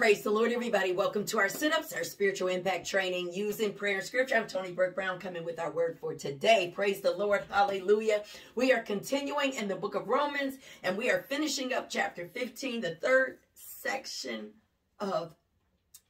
Praise the Lord, everybody. Welcome to our sit ups, our spiritual impact training using prayer and scripture. I'm Toni Brooke Brown coming with our word for today. Praise the Lord. Hallelujah. We are continuing in the book of Romans and we are finishing up chapter 15, the third section of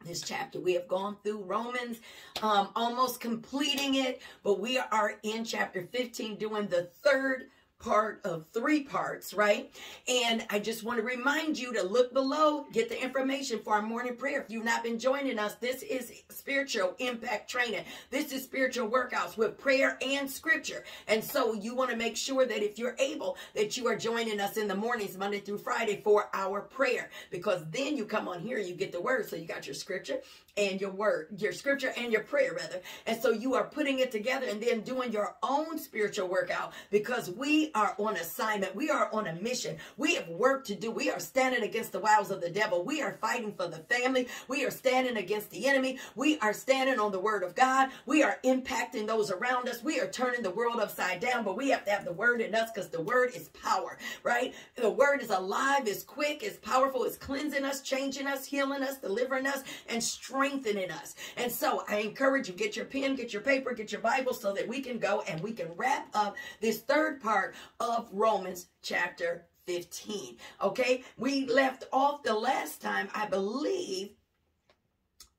this chapter. We have gone through Romans, um, almost completing it, but we are in chapter 15 doing the third part of three parts, right? And I just want to remind you to look below, get the information for our morning prayer. If you've not been joining us, this is spiritual impact training. This is spiritual workouts with prayer and scripture. And so you want to make sure that if you're able, that you are joining us in the mornings, Monday through Friday for our prayer. Because then you come on here, you get the word. So you got your scripture and your word, your scripture and your prayer rather. And so you are putting it together and then doing your own spiritual workout because we are on assignment. We are on a mission. We have work to do. We are standing against the wiles of the devil. We are fighting for the family. We are standing against the enemy. We are standing on the word of God. We are impacting those around us. We are turning the world upside down, but we have to have the word in us because the word is power, right? The word is alive, is quick, is powerful, is cleansing us, changing us, healing us, delivering us, and strengthening us. And so I encourage you, get your pen, get your paper, get your Bible so that we can go and we can wrap up this third part of Romans chapter 15. Okay, we left off the last time, I believe.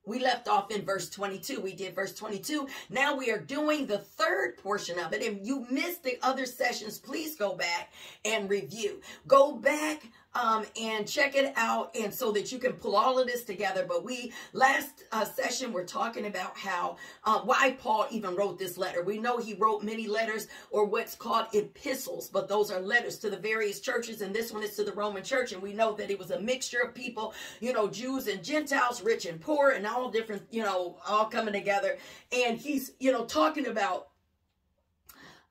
We left off in verse 22. We did verse 22. Now we are doing the third portion of it. If you missed the other sessions, please go back and review. Go back um, and check it out and so that you can pull all of this together. But we, last uh, session, we're talking about how, uh, why Paul even wrote this letter. We know he wrote many letters or what's called epistles, but those are letters to the various churches. And this one is to the Roman church. And we know that it was a mixture of people, you know, Jews and Gentiles, rich and poor, and all different, you know, all coming together. And he's, you know, talking about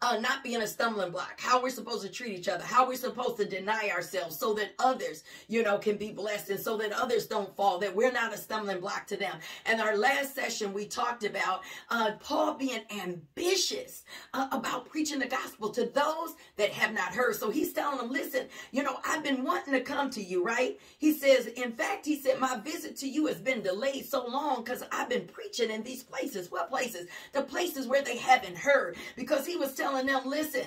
uh, not being a stumbling block, how we're supposed to treat each other, how we're supposed to deny ourselves so that others, you know, can be blessed and so that others don't fall, that we're not a stumbling block to them. And our last session, we talked about uh, Paul being ambitious uh, about preaching the gospel to those that have not heard. So he's telling them, listen, you know, I've been wanting to come to you, right? He says, in fact, he said, my visit to you has been delayed so long because I've been preaching in these places. What places? The places where they haven't heard. Because he was telling telling them, listen,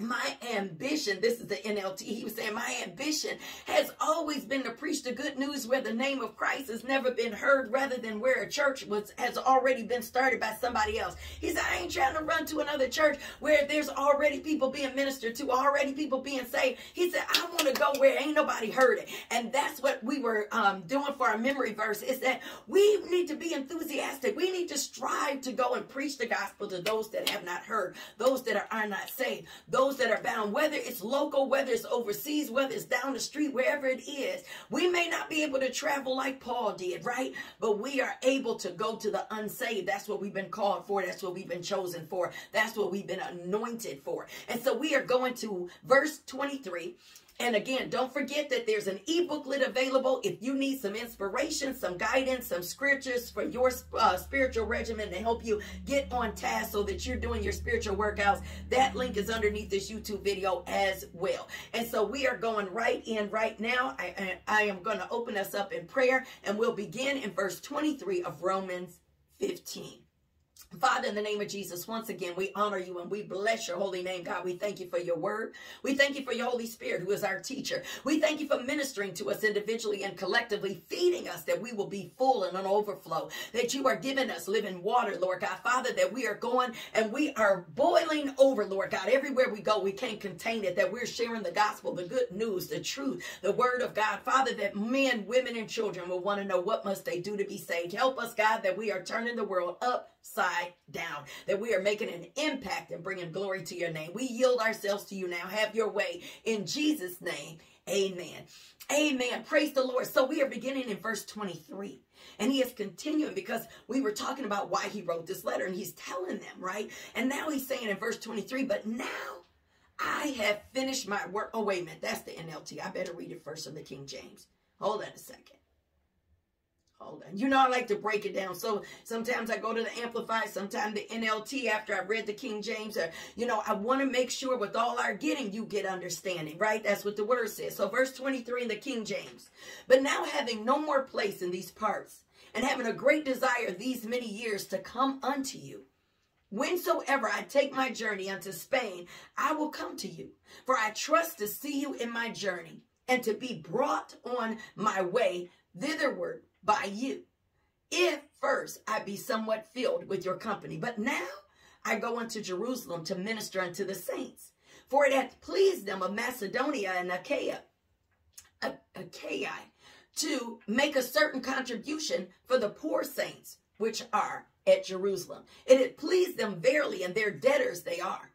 my ambition, this is the NLT, he was saying, my ambition has always been to preach the good news where the name of Christ has never been heard rather than where a church was has already been started by somebody else. He said, I ain't trying to run to another church where there's already people being ministered to, already people being saved. He said, I want to go where ain't nobody heard it. And that's what we were um, doing for our memory verse is that we need to be enthusiastic. We need to strive to go and preach the gospel to those that have not heard, those that are, are not saved, those those that are bound, whether it's local, whether it's overseas, whether it's down the street, wherever it is. We may not be able to travel like Paul did, right? But we are able to go to the unsaved. That's what we've been called for. That's what we've been chosen for. That's what we've been anointed for. And so we are going to verse 23. And again, don't forget that there's an e-booklet available if you need some inspiration, some guidance, some scriptures for your uh, spiritual regimen to help you get on task so that you're doing your spiritual workouts. That link is underneath this YouTube video as well. And so we are going right in right now. I, I am going to open us up in prayer and we'll begin in verse 23 of Romans 15. Father, in the name of Jesus, once again, we honor you and we bless your holy name, God. We thank you for your word. We thank you for your Holy Spirit, who is our teacher. We thank you for ministering to us individually and collectively, feeding us that we will be full and an overflow, that you are giving us living water, Lord God. Father, that we are going and we are boiling over, Lord God. Everywhere we go, we can't contain it, that we're sharing the gospel, the good news, the truth, the word of God. Father, that men, women, and children will want to know what must they do to be saved. Help us, God, that we are turning the world up upside down. That we are making an impact and bringing glory to your name. We yield ourselves to you now. Have your way. In Jesus' name, amen. Amen. Praise the Lord. So we are beginning in verse 23. And he is continuing because we were talking about why he wrote this letter and he's telling them, right? And now he's saying in verse 23, but now I have finished my work. Oh, wait a minute. That's the NLT. I better read it first in the King James. Hold on a second. Hold on. You know, I like to break it down. So sometimes I go to the Amplified, sometimes the NLT after I read the King James. Or, you know, I want to make sure with all our getting, you get understanding, right? That's what the word says. So verse 23 in the King James. But now having no more place in these parts, and having a great desire these many years to come unto you, Whensoever I take my journey unto Spain, I will come to you. For I trust to see you in my journey and to be brought on my way thitherward by you. If first I be somewhat filled with your company. But now I go unto Jerusalem to minister unto the saints. For it hath pleased them of Macedonia and Achaia, Achaia to make a certain contribution for the poor saints which are at Jerusalem. And it pleased them verily, and their debtors they are.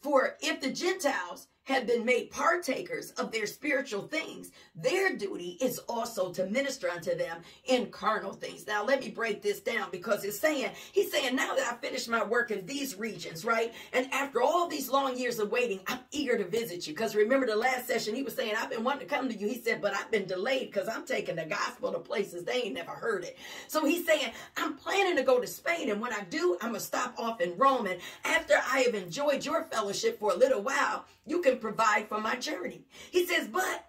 For if the Gentiles have been made partakers of their spiritual things, their duty is also to minister unto them in carnal things. Now, let me break this down because it's saying, he's saying, now that I finished my work in these regions, right? And after all these long years of waiting, I'm eager to visit you. Because remember the last session, he was saying, I've been wanting to come to you. He said, but I've been delayed because I'm taking the gospel to places they ain't never heard it. So he's saying, I'm planning to go to Spain. And when I do, I'm going to stop off in Rome. And after I have enjoyed your fellowship for a little while, you can provide for my journey. He says, but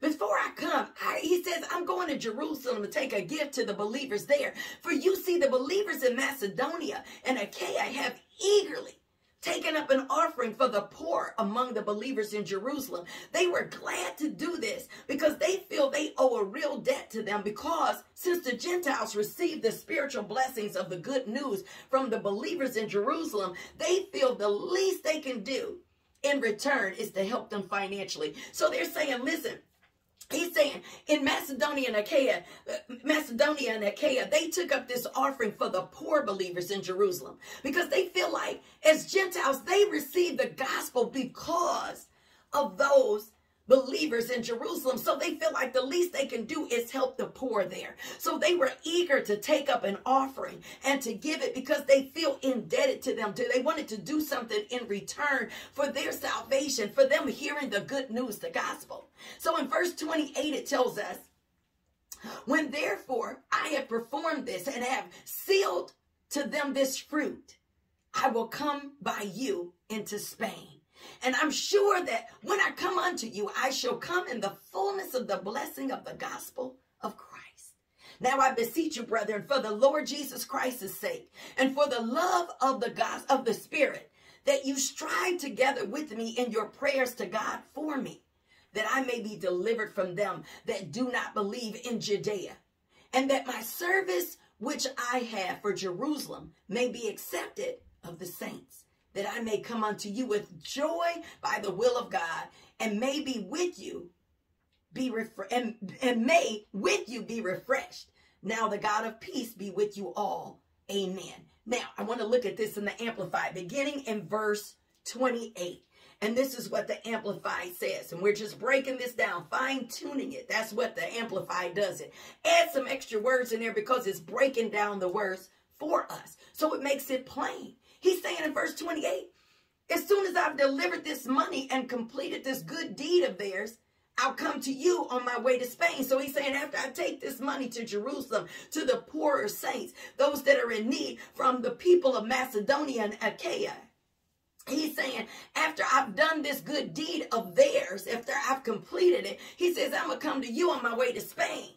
before I come, I, he says, I'm going to Jerusalem to take a gift to the believers there. For you see, the believers in Macedonia and Achaia have eagerly taken up an offering for the poor among the believers in Jerusalem. They were glad to do this because they feel they owe a real debt to them because since the Gentiles received the spiritual blessings of the good news from the believers in Jerusalem, they feel the least they can do in return is to help them financially. So they're saying, listen, He's saying in Macedonia and Achaia, Macedonia and Achaia, they took up this offering for the poor believers in Jerusalem because they feel like as Gentiles, they receive the gospel because of those believers in Jerusalem. So they feel like the least they can do is help the poor there. So they were eager to take up an offering and to give it because they feel indebted to them. They wanted to do something in return for their salvation, for them hearing the good news, the gospel. So in verse 28, it tells us, when therefore I have performed this and have sealed to them this fruit, I will come by you into Spain. And I'm sure that when I come unto you, I shall come in the fullness of the blessing of the gospel of Christ. Now I beseech you, brethren, for the Lord Jesus Christ's sake, and for the love of the God of the Spirit, that you strive together with me in your prayers to God for me, that I may be delivered from them that do not believe in Judea, and that my service which I have for Jerusalem may be accepted of the saints that I may come unto you with joy by the will of God, and may be with you, be refreshed, and, and may with you be refreshed. Now the God of peace be with you all. Amen. Now I want to look at this in the Amplified, beginning in verse 28. And this is what the Amplified says. And we're just breaking this down, fine tuning it. That's what the Amplified does it. Add some extra words in there because it's breaking down the words for us. So it makes it plain. He's saying in verse 28, as soon as I've delivered this money and completed this good deed of theirs, I'll come to you on my way to Spain. So he's saying, after I take this money to Jerusalem, to the poorer saints, those that are in need from the people of Macedonia and Achaia, he's saying, after I've done this good deed of theirs, after I've completed it, he says, I'm going to come to you on my way to Spain.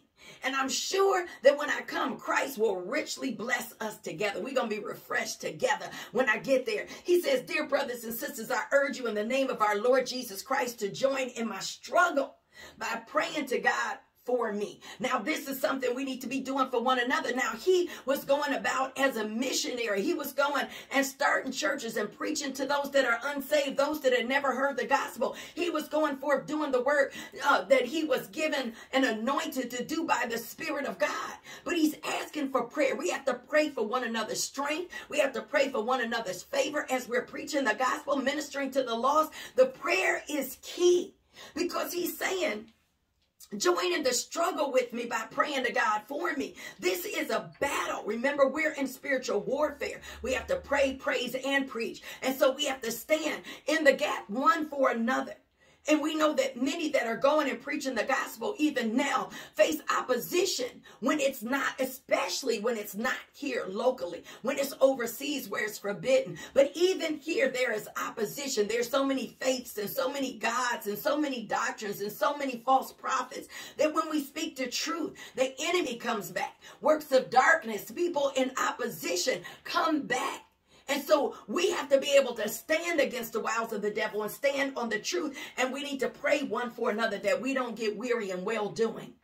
And I'm sure that when I come, Christ will richly bless us together. We're going to be refreshed together when I get there. He says, Dear brothers and sisters, I urge you in the name of our Lord Jesus Christ to join in my struggle by praying to God for me. Now, this is something we need to be doing for one another. Now, he was going about as a missionary. He was going and starting churches and preaching to those that are unsaved, those that had never heard the gospel. He was going forth doing the work uh, that he was given and anointed to do by the Spirit of God. But he's asking for prayer. We have to pray for one another's strength. We have to pray for one another's favor as we're preaching the gospel, ministering to the lost. The prayer is key because he's saying, Join in the struggle with me by praying to God for me. This is a battle. Remember, we're in spiritual warfare. We have to pray, praise, and preach. And so we have to stand in the gap one for another. And we know that many that are going and preaching the gospel even now face opposition when it's not, especially when it's not here locally, when it's overseas where it's forbidden. But even here, there is opposition. There's so many faiths and so many gods and so many doctrines and so many false prophets that when we speak the truth, the enemy comes back. Works of darkness, people in opposition come back. And so we have to be able to stand against the wiles of the devil and stand on the truth. And we need to pray one for another that we don't get weary in well doing.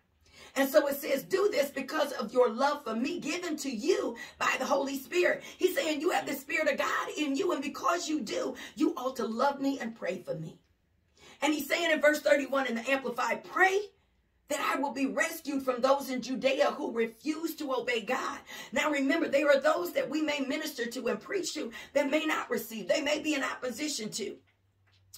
And so it says, do this because of your love for me given to you by the Holy Spirit. He's saying you have the Spirit of God in you. And because you do, you ought to love me and pray for me. And he's saying in verse 31 in the Amplified, pray that I will be rescued from those in Judea who refuse to obey God. Now remember, there are those that we may minister to and preach to that may not receive. They may be in opposition to.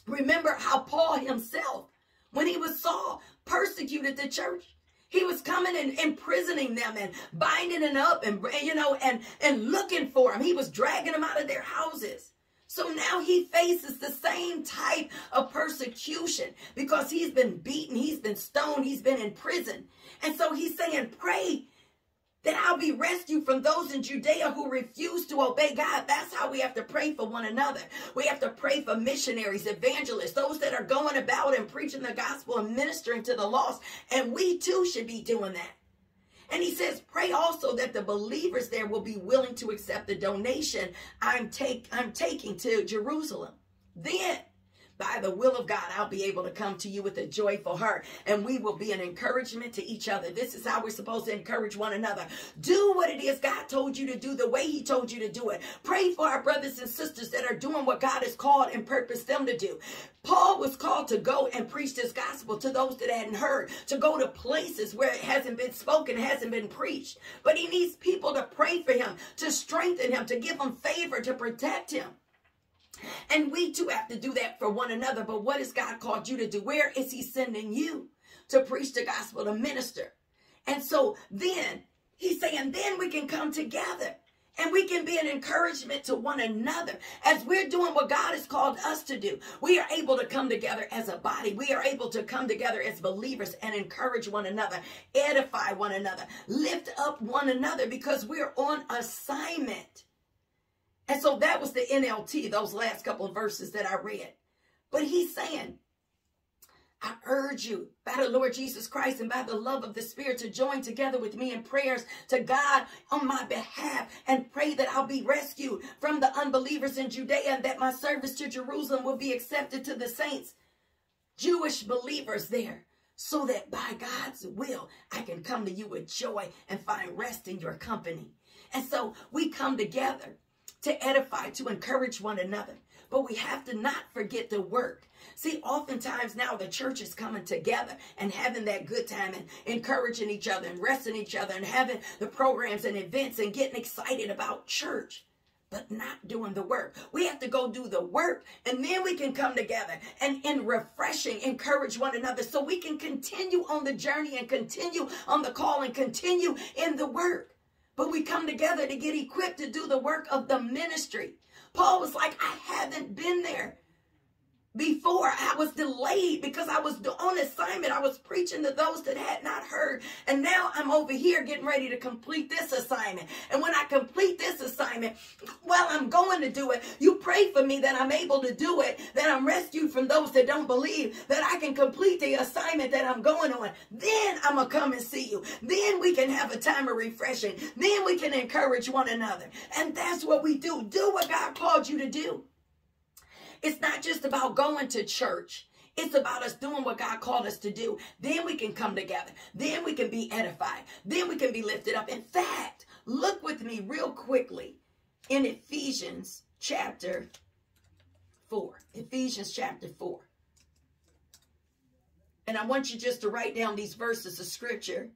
Remember how Paul himself, when he was Saul, persecuted the church. He was coming and imprisoning them and binding them up and, you know, and, and looking for them. He was dragging them out of their houses. So now he faces the same type of persecution because he's been beaten, he's been stoned, he's been in prison. And so he's saying, pray that I'll be rescued from those in Judea who refuse to obey God. That's how we have to pray for one another. We have to pray for missionaries, evangelists, those that are going about and preaching the gospel and ministering to the lost. And we too should be doing that. And he says, pray also that the believers there will be willing to accept the donation I'm take I'm taking to Jerusalem. Then by the will of God, I'll be able to come to you with a joyful heart and we will be an encouragement to each other. This is how we're supposed to encourage one another. Do what it is God told you to do the way he told you to do it. Pray for our brothers and sisters that are doing what God has called and purposed them to do. Paul was called to go and preach this gospel to those that hadn't heard, to go to places where it hasn't been spoken, hasn't been preached. But he needs people to pray for him, to strengthen him, to give him favor, to protect him. And we too have to do that for one another. But what has God called you to do? Where is he sending you to preach the gospel, to minister? And so then he's saying, then we can come together and we can be an encouragement to one another as we're doing what God has called us to do. We are able to come together as a body. We are able to come together as believers and encourage one another, edify one another, lift up one another because we're on assignment. And so that was the NLT, those last couple of verses that I read. But he's saying, I urge you by the Lord Jesus Christ and by the love of the Spirit to join together with me in prayers to God on my behalf and pray that I'll be rescued from the unbelievers in Judea and that my service to Jerusalem will be accepted to the saints, Jewish believers there, so that by God's will I can come to you with joy and find rest in your company. And so we come together to edify, to encourage one another. But we have to not forget the work. See, oftentimes now the church is coming together and having that good time and encouraging each other and resting each other and having the programs and events and getting excited about church but not doing the work. We have to go do the work and then we can come together and in refreshing encourage one another so we can continue on the journey and continue on the call and continue in the work. But we come together to get equipped to do the work of the ministry. Paul was like, I haven't been there before I was delayed because I was on assignment. I was preaching to those that had not heard. And now I'm over here getting ready to complete this assignment. And when I complete this assignment, while I'm going to do it, you pray for me that I'm able to do it, that I'm rescued from those that don't believe, that I can complete the assignment that I'm going on. Then I'm going to come and see you. Then we can have a time of refreshing. Then we can encourage one another. And that's what we do. Do what God called you to do. It's not just about going to church. It's about us doing what God called us to do. Then we can come together. Then we can be edified. Then we can be lifted up. In fact, look with me real quickly in Ephesians chapter 4. Ephesians chapter 4. And I want you just to write down these verses of scripture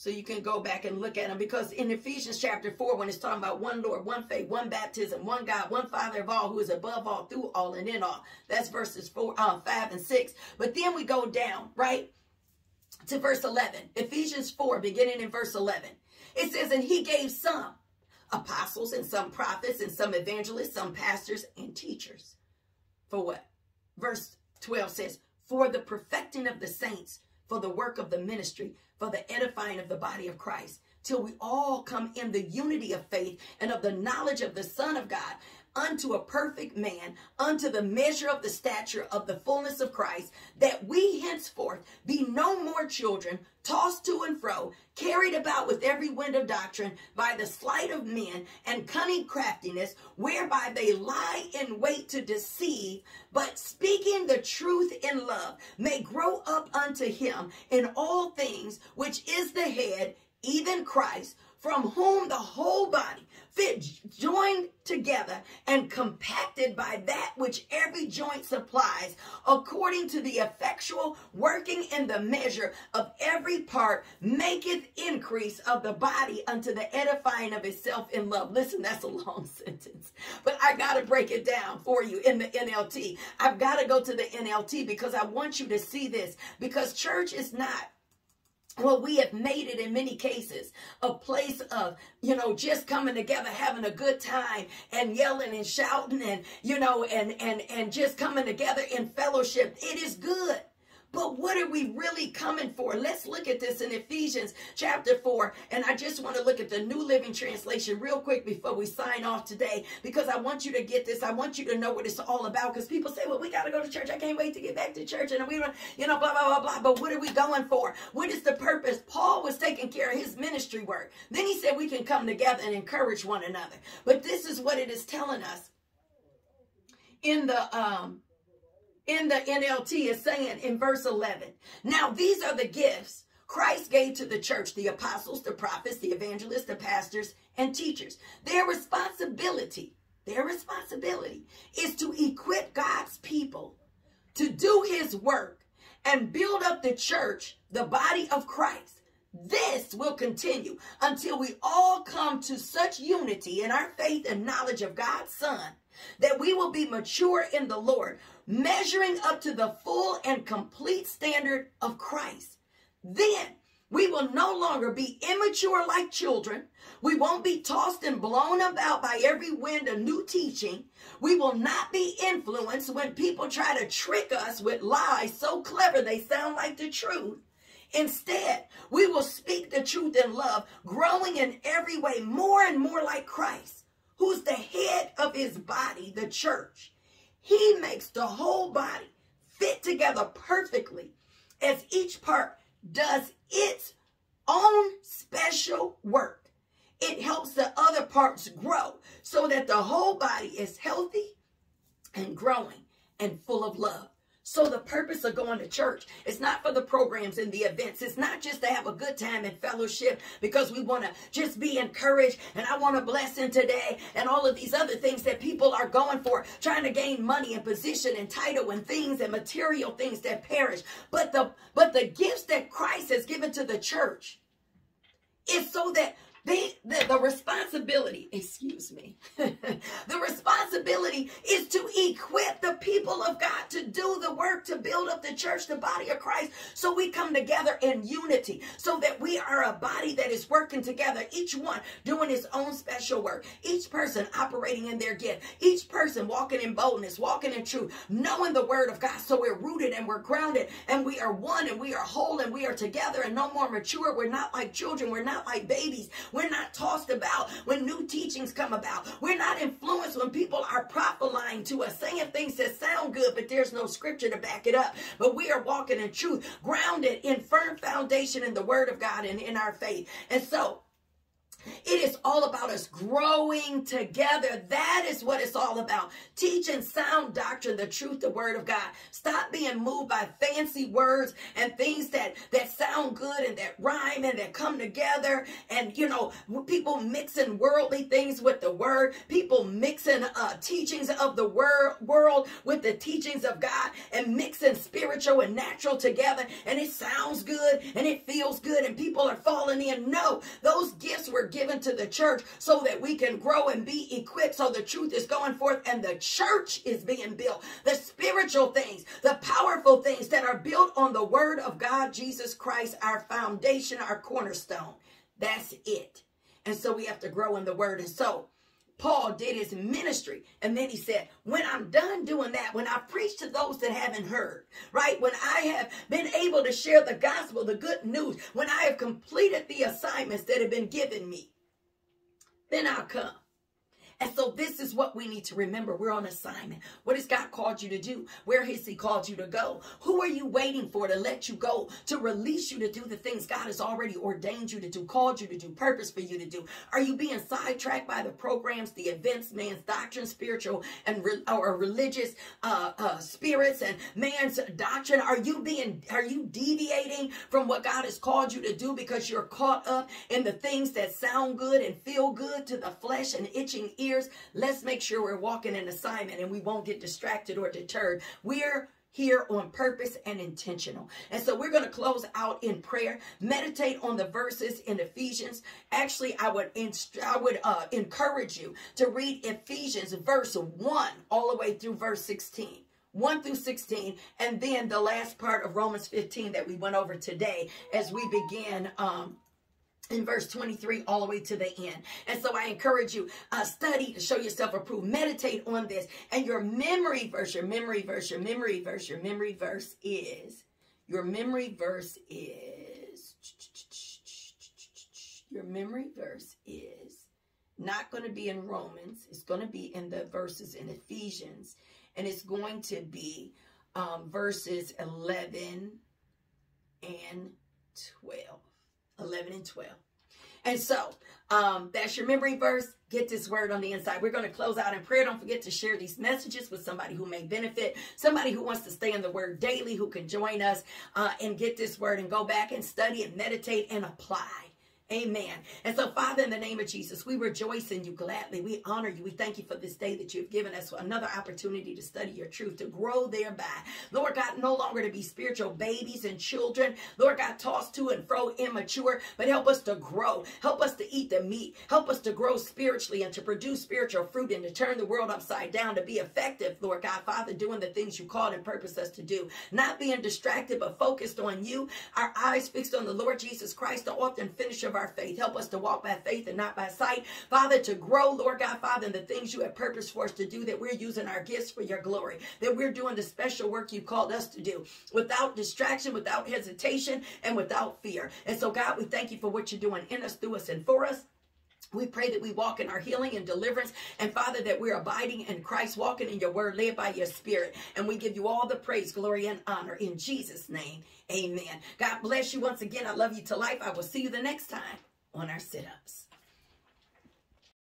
so you can go back and look at them because in Ephesians chapter 4, when it's talking about one Lord, one faith, one baptism, one God, one Father of all, who is above all, through all, and in all. That's verses four, uh, 5 and 6. But then we go down, right, to verse 11. Ephesians 4, beginning in verse 11. It says, And he gave some apostles and some prophets and some evangelists, some pastors and teachers. For what? Verse 12 says, For the perfecting of the saints, for the work of the ministry, for the edifying of the body of Christ, till we all come in the unity of faith and of the knowledge of the Son of God unto a perfect man, unto the measure of the stature of the fullness of Christ, that we henceforth be no more children, tossed to and fro, carried about with every wind of doctrine by the sleight of men and cunning craftiness, whereby they lie in wait to deceive, but speaking the truth in love, may grow up unto him in all things, which is the head, even Christ, from whom the whole body fit joined together and compacted by that which every joint supplies, according to the effectual working in the measure of every part, maketh increase of the body unto the edifying of itself in love. Listen, that's a long sentence, but I got to break it down for you in the NLT. I've got to go to the NLT because I want you to see this because church is not well, we have made it in many cases a place of, you know, just coming together, having a good time and yelling and shouting and, you know, and, and, and just coming together in fellowship. It is good. But what are we really coming for? Let's look at this in Ephesians chapter 4. And I just want to look at the New Living Translation real quick before we sign off today because I want you to get this. I want you to know what it's all about because people say, well, we got to go to church. I can't wait to get back to church. And we, run, you know, blah, blah, blah, blah. But what are we going for? What is the purpose? Paul was taking care of his ministry work. Then he said we can come together and encourage one another. But this is what it is telling us in the um in the NLT is saying in verse 11. Now, these are the gifts Christ gave to the church the apostles, the prophets, the evangelists, the pastors, and teachers. Their responsibility, their responsibility is to equip God's people to do his work and build up the church, the body of Christ. This will continue until we all come to such unity in our faith and knowledge of God's Son that we will be mature in the Lord, measuring up to the full and complete standard of Christ. Then we will no longer be immature like children. We won't be tossed and blown about by every wind of new teaching. We will not be influenced when people try to trick us with lies so clever they sound like the truth. Instead, we will speak the truth in love, growing in every way more and more like Christ, who's the head of his body, the church. He makes the whole body fit together perfectly as each part does its own special work. It helps the other parts grow so that the whole body is healthy and growing and full of love. So the purpose of going to church is not for the programs and the events. It's not just to have a good time and fellowship because we want to just be encouraged and I want a blessing today and all of these other things that people are going for, trying to gain money and position and title and things and material things that perish. But the but the gifts that Christ has given to the church is so that they, the, the responsibility, excuse me, the responsibility is to equip the people of God to do the work to build up the church, the body of Christ, so we come together in unity, so that we are a body that is working together, each one doing his own special work, each person operating in their gift, each person walking in boldness, walking in truth, knowing the word of God. So we're rooted and we're grounded and we are one and we are whole and we are together and no more mature. We're not like children. We're not like babies. We're not tossed about when new teachings come about. We're not influenced when people are prophesying to us, saying things that sound good, but there's no scripture to back it up. But we are walking in truth, grounded in firm foundation in the word of God and in our faith. And so, it is all about us growing together. That is what it's all about. Teaching sound doctrine, the truth, the word of God. Stop being moved by fancy words and things that, that sound good and that rhyme and that come together. And, you know, people mixing worldly things with the word, people mixing uh, teachings of the word, world with the teachings of God and mixing spiritual and natural together. And it sounds good and it feels good and people are falling in. No, those gifts were given to the church so that we can grow and be equipped so the truth is going forth and the church is being built. The spiritual things, the powerful things that are built on the word of God, Jesus Christ, our foundation, our cornerstone. That's it. And so we have to grow in the word. And so Paul did his ministry. And then he said, when I'm done doing that, when I preach to those that haven't heard, right? When I have been able to share the gospel, the good news, when I have completed the assignments that have been given me, then I'll come and so this is what we need to remember. We're on assignment. What has God called you to do? Where has he called you to go? Who are you waiting for to let you go, to release you to do the things God has already ordained you to do, called you to do, purpose for you to do? Are you being sidetracked by the programs, the events, man's doctrine, spiritual and re- or religious uh, uh, spirits and man's doctrine? Are you being, are you deviating from what God has called you to do because you're caught up in the things that sound good and feel good to the flesh and itching ears? Years, let's make sure we're walking in assignment and we won't get distracted or deterred. We're here on purpose and intentional. And so we're going to close out in prayer. Meditate on the verses in Ephesians. Actually, I would I would uh, encourage you to read Ephesians verse 1 all the way through verse 16. 1 through 16, and then the last part of Romans 15 that we went over today as we begin um, in verse 23 all the way to the end. And so I encourage you, uh, study to show yourself approved. Meditate on this. And your memory verse, your memory verse, your memory verse, your memory verse is, your memory verse is, your memory verse is not going to be in Romans. It's going to be in the verses in Ephesians. And it's going to be um, verses 11 and 12. 11 and 12. And so um, that's your memory verse. Get this word on the inside. We're going to close out in prayer. Don't forget to share these messages with somebody who may benefit, somebody who wants to stay in the word daily, who can join us uh, and get this word and go back and study and meditate and apply. Amen. And so, Father, in the name of Jesus, we rejoice in you gladly. We honor you. We thank you for this day that you've given us another opportunity to study your truth, to grow thereby. Lord God, no longer to be spiritual babies and children. Lord God, tossed to and fro, immature, but help us to grow. Help us to eat the meat. Help us to grow spiritually and to produce spiritual fruit and to turn the world upside down, to be effective, Lord God, Father, doing the things you called and purposed us to do. Not being distracted, but focused on you. Our eyes fixed on the Lord Jesus Christ, the and finisher of our faith. Help us to walk by faith and not by sight. Father, to grow, Lord God, Father, in the things you have purposed for us to do, that we're using our gifts for your glory, that we're doing the special work you called us to do without distraction, without hesitation, and without fear. And so, God, we thank you for what you're doing in us, through us, and for us. We pray that we walk in our healing and deliverance. And Father, that we're abiding in Christ, walking in your word, led by your spirit. And we give you all the praise, glory, and honor in Jesus' name. Amen. God bless you once again. I love you to life. I will see you the next time on our sit ups.